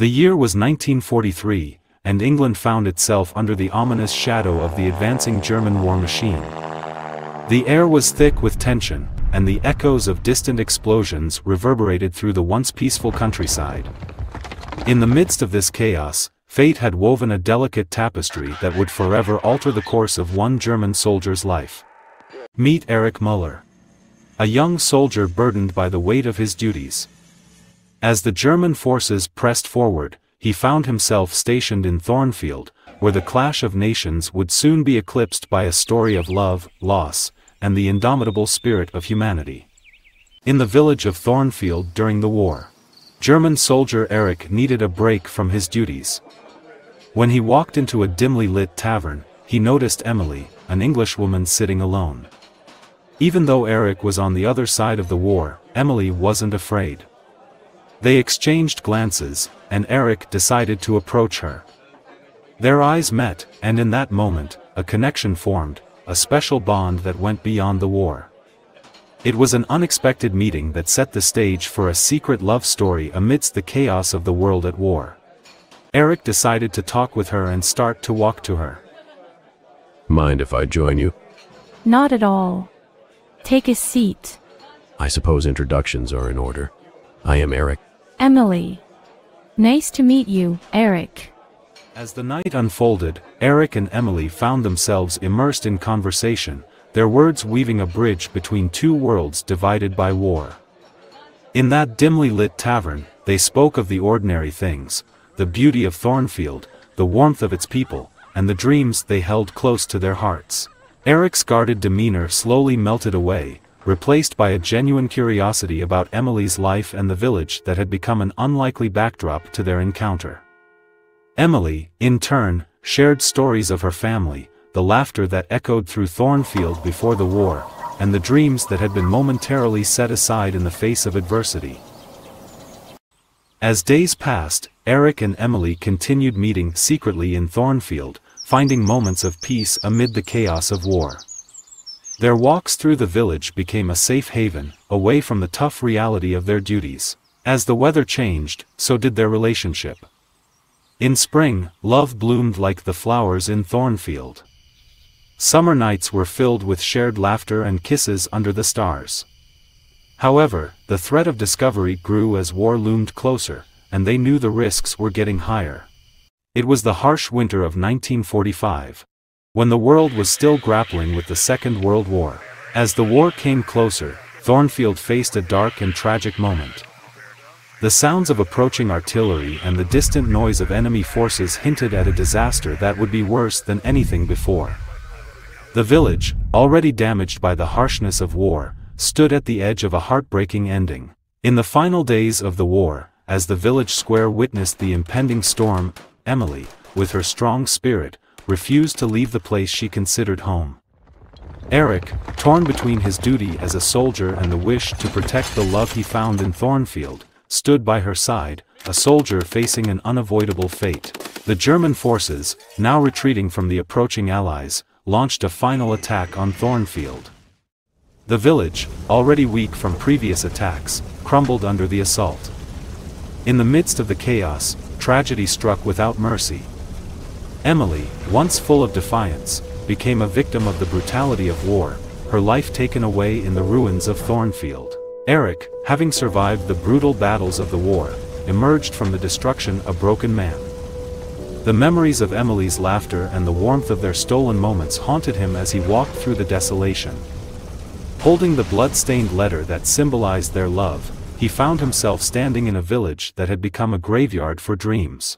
The year was 1943, and England found itself under the ominous shadow of the advancing German war machine. The air was thick with tension, and the echoes of distant explosions reverberated through the once peaceful countryside. In the midst of this chaos, fate had woven a delicate tapestry that would forever alter the course of one German soldier's life. Meet Erich Müller. A young soldier burdened by the weight of his duties. As the German forces pressed forward, he found himself stationed in Thornfield, where the clash of nations would soon be eclipsed by a story of love, loss, and the indomitable spirit of humanity. In the village of Thornfield during the war, German soldier Eric needed a break from his duties. When he walked into a dimly lit tavern, he noticed Emily, an Englishwoman sitting alone. Even though Eric was on the other side of the war, Emily wasn't afraid. They exchanged glances, and Eric decided to approach her. Their eyes met, and in that moment, a connection formed, a special bond that went beyond the war. It was an unexpected meeting that set the stage for a secret love story amidst the chaos of the world at war. Eric decided to talk with her and start to walk to her. Mind if I join you? Not at all. Take a seat. I suppose introductions are in order. I am Erich. Emily. Nice to meet you, Eric. As the night unfolded, Eric and Emily found themselves immersed in conversation, their words weaving a bridge between two worlds divided by war. In that dimly lit tavern, they spoke of the ordinary things, the beauty of Thornfield, the warmth of its people, and the dreams they held close to their hearts. Eric's guarded demeanor slowly melted away, replaced by a genuine curiosity about Emily's life and the village that had become an unlikely backdrop to their encounter. Emily, in turn, shared stories of her family, the laughter that echoed through Thornfield before the war, and the dreams that had been momentarily set aside in the face of adversity. As days passed, Eric and Emily continued meeting secretly in Thornfield, finding moments of peace amid the chaos of war. Their walks through the village became a safe haven, away from the tough reality of their duties. As the weather changed, so did their relationship. In spring, love bloomed like the flowers in Thornfield. Summer nights were filled with shared laughter and kisses under the stars. However, the threat of discovery grew as war loomed closer, and they knew the risks were getting higher. It was the harsh winter of 1945. When the world was still grappling with the Second World War. As the war came closer, Thornfield faced a dark and tragic moment. The sounds of approaching artillery and the distant noise of enemy forces hinted at a disaster that would be worse than anything before. The village, already damaged by the harshness of war, stood at the edge of a heartbreaking ending. In the final days of the war, as the village square witnessed the impending storm, Emily, with her strong spirit, refused to leave the place she considered home. Eric, torn between his duty as a soldier and the wish to protect the love he found in Thornfield, stood by her side, a soldier facing an unavoidable fate. The German forces, now retreating from the approaching Allies, launched a final attack on Thornfield. The village, already weak from previous attacks, crumbled under the assault. In the midst of the chaos, tragedy struck without mercy. Emily, once full of defiance, became a victim of the brutality of war, her life taken away in the ruins of Thornfield. Eric, having survived the brutal battles of the war, emerged from the destruction a broken man. The memories of Emily's laughter and the warmth of their stolen moments haunted him as he walked through the desolation. Holding the blood-stained letter that symbolized their love, he found himself standing in a village that had become a graveyard for dreams.